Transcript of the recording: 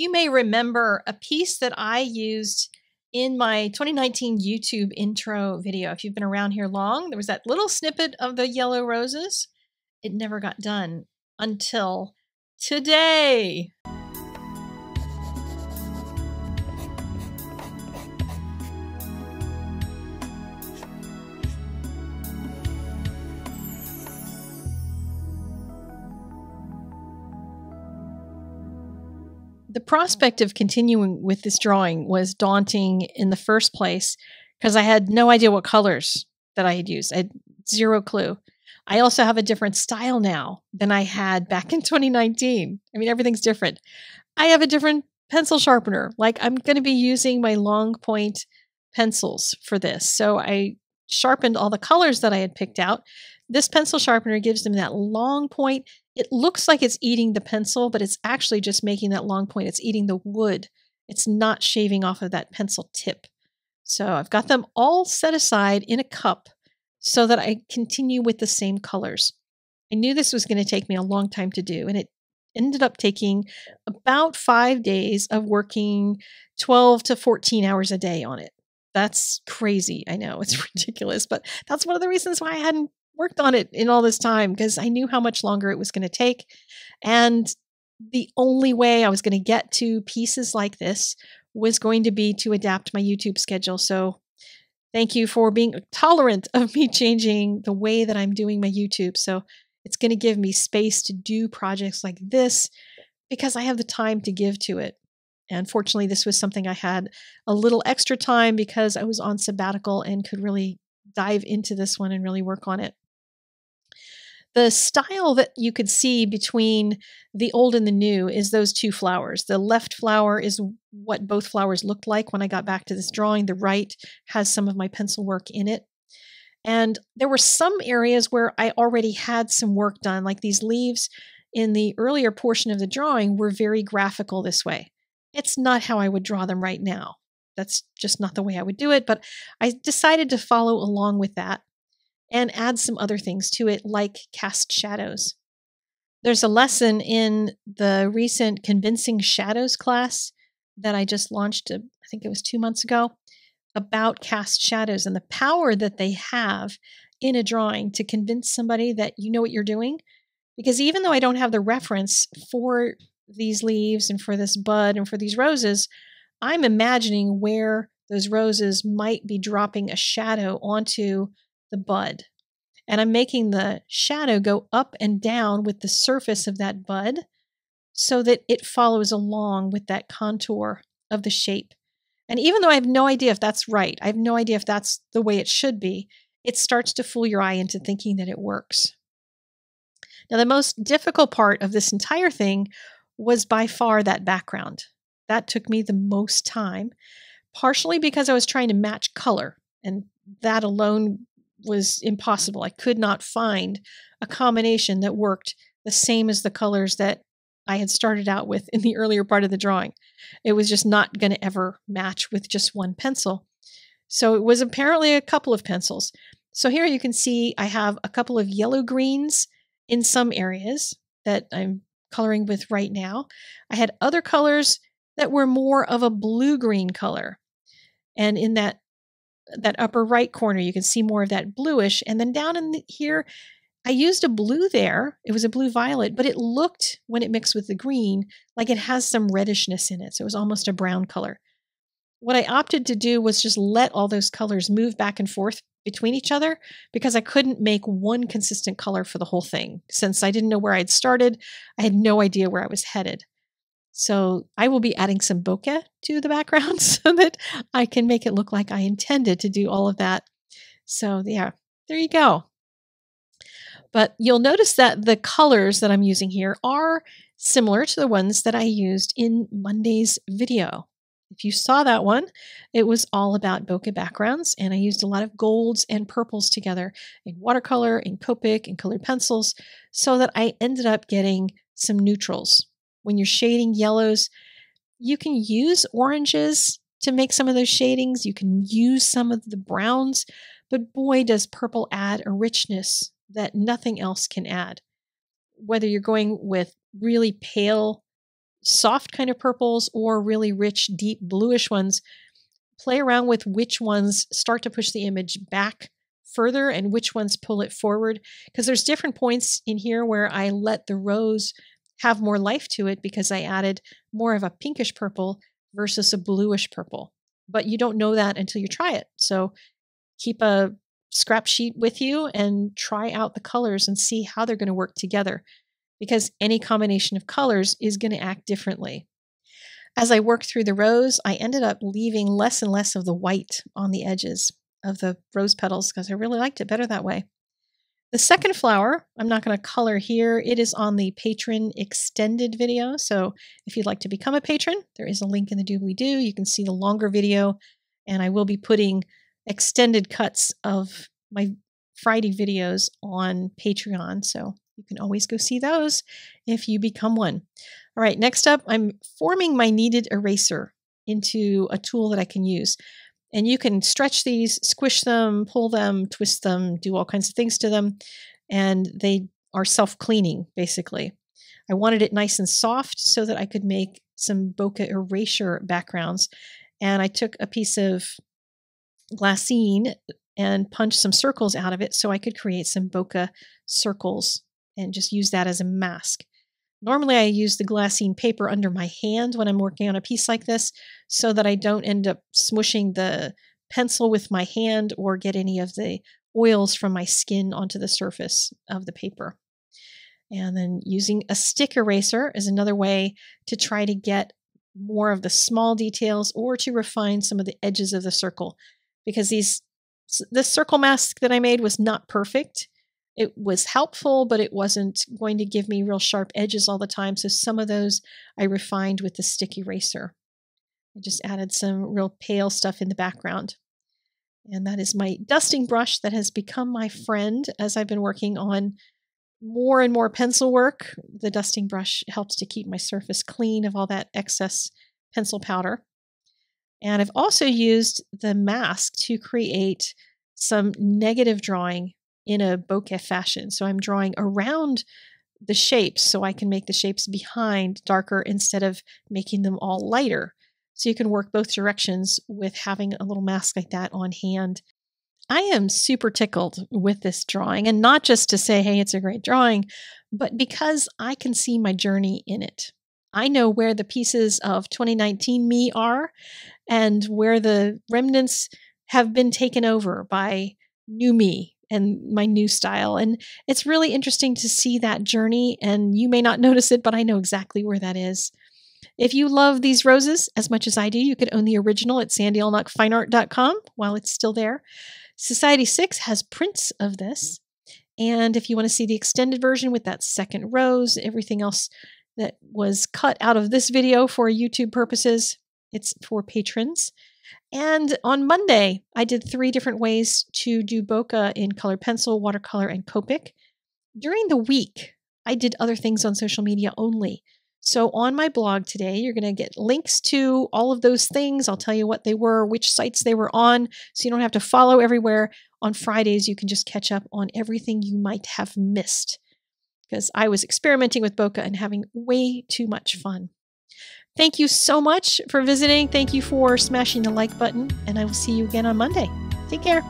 You may remember a piece that I used in my 2019 YouTube intro video. If you've been around here long, there was that little snippet of the yellow roses. It never got done until today. The prospect of continuing with this drawing was daunting in the first place because I had no idea what colors that I had used. I had zero clue. I also have a different style now than I had back in 2019. I mean, everything's different. I have a different pencil sharpener. Like, I'm going to be using my long point pencils for this. So I sharpened all the colors that I had picked out. This pencil sharpener gives them that long point. It looks like it's eating the pencil, but it's actually just making that long point. It's eating the wood. It's not shaving off of that pencil tip. So I've got them all set aside in a cup so that I continue with the same colors. I knew this was going to take me a long time to do, and it ended up taking about five days of working 12 to 14 hours a day on it. That's crazy. I know it's ridiculous, but that's one of the reasons why I hadn't worked on it in all this time because I knew how much longer it was going to take. And the only way I was going to get to pieces like this was going to be to adapt my YouTube schedule. So thank you for being tolerant of me changing the way that I'm doing my YouTube. So it's going to give me space to do projects like this because I have the time to give to it. And fortunately, this was something I had a little extra time because I was on sabbatical and could really dive into this one and really work on it the style that you could see between the old and the new is those two flowers. The left flower is what both flowers looked like when I got back to this drawing. The right has some of my pencil work in it. And there were some areas where I already had some work done, like these leaves in the earlier portion of the drawing were very graphical this way. It's not how I would draw them right now. That's just not the way I would do it, but I decided to follow along with that and add some other things to it, like cast shadows. There's a lesson in the recent Convincing Shadows class that I just launched, uh, I think it was two months ago, about cast shadows and the power that they have in a drawing to convince somebody that you know what you're doing. Because even though I don't have the reference for these leaves and for this bud and for these roses, I'm imagining where those roses might be dropping a shadow onto the bud. And I'm making the shadow go up and down with the surface of that bud so that it follows along with that contour of the shape. And even though I have no idea if that's right, I have no idea if that's the way it should be, it starts to fool your eye into thinking that it works. Now, the most difficult part of this entire thing was by far that background. That took me the most time, partially because I was trying to match color, and that alone was impossible. I could not find a combination that worked the same as the colors that I had started out with in the earlier part of the drawing. It was just not going to ever match with just one pencil. So it was apparently a couple of pencils. So here you can see I have a couple of yellow greens in some areas that I'm coloring with right now. I had other colors that were more of a blue green color. And in that that upper right corner, you can see more of that bluish. And then down in the, here, I used a blue there. It was a blue violet, but it looked, when it mixed with the green, like it has some reddishness in it. So it was almost a brown color. What I opted to do was just let all those colors move back and forth between each other because I couldn't make one consistent color for the whole thing. Since I didn't know where I'd started, I had no idea where I was headed. So I will be adding some bokeh to the background so that I can make it look like I intended to do all of that. So yeah, there you go. But you'll notice that the colors that I'm using here are similar to the ones that I used in Monday's video. If you saw that one, it was all about bokeh backgrounds, and I used a lot of golds and purples together in watercolor, in Copic, and colored pencils, so that I ended up getting some neutrals when you're shading yellows, you can use oranges to make some of those shadings. You can use some of the browns, but boy, does purple add a richness that nothing else can add. Whether you're going with really pale soft kind of purples or really rich, deep bluish ones, play around with which ones start to push the image back further and which ones pull it forward. Because there's different points in here where I let the rose have more life to it because I added more of a pinkish purple versus a bluish purple. But you don't know that until you try it. So keep a scrap sheet with you and try out the colors and see how they're going to work together because any combination of colors is going to act differently. As I worked through the rose, I ended up leaving less and less of the white on the edges of the rose petals because I really liked it better that way. The second flower, I'm not going to color here. It is on the Patreon extended video. So if you'd like to become a patron, there is a link in the doobly doo. You can see the longer video, and I will be putting extended cuts of my Friday videos on Patreon. So you can always go see those if you become one. All right, next up, I'm forming my kneaded eraser into a tool that I can use. And you can stretch these, squish them, pull them, twist them, do all kinds of things to them. And they are self cleaning, basically. I wanted it nice and soft so that I could make some bokeh erasure backgrounds. And I took a piece of glassine and punched some circles out of it so I could create some bokeh circles and just use that as a mask. Normally, I use the glassine paper under my hand when I'm working on a piece like this so that I don't end up smushing the pencil with my hand or get any of the oils from my skin onto the surface of the paper. And then using a stick eraser is another way to try to get more of the small details or to refine some of the edges of the circle because these this circle mask that I made was not perfect. It was helpful, but it wasn't going to give me real sharp edges all the time. So some of those I refined with the stick eraser. I just added some real pale stuff in the background. And that is my dusting brush that has become my friend as I've been working on more and more pencil work. The dusting brush helps to keep my surface clean of all that excess pencil powder. And I've also used the mask to create some negative drawing in a bokeh fashion. So I'm drawing around the shapes so I can make the shapes behind darker instead of making them all lighter. So you can work both directions with having a little mask like that on hand. I am super tickled with this drawing, and not just to say, hey, it's a great drawing, but because I can see my journey in it. I know where the pieces of 2019 me are and where the remnants have been taken over by new me and my new style. And it's really interesting to see that journey. And you may not notice it, but I know exactly where that is. If you love these roses as much as I do, you could own the original at sandyallnockfineart.com while it's still there. Society 6 has prints of this. And if you want to see the extended version with that second rose, everything else that was cut out of this video for YouTube purposes, it's for patrons. And on Monday, I did three different ways to do bokeh in colored pencil, watercolor, and Copic. During the week, I did other things on social media only. So on my blog today, you're going to get links to all of those things. I'll tell you what they were, which sites they were on, so you don't have to follow everywhere. On Fridays, you can just catch up on everything you might have missed because I was experimenting with bokeh and having way too much fun. Thank you so much for visiting. Thank you for smashing the like button, and I will see you again on Monday. Take care.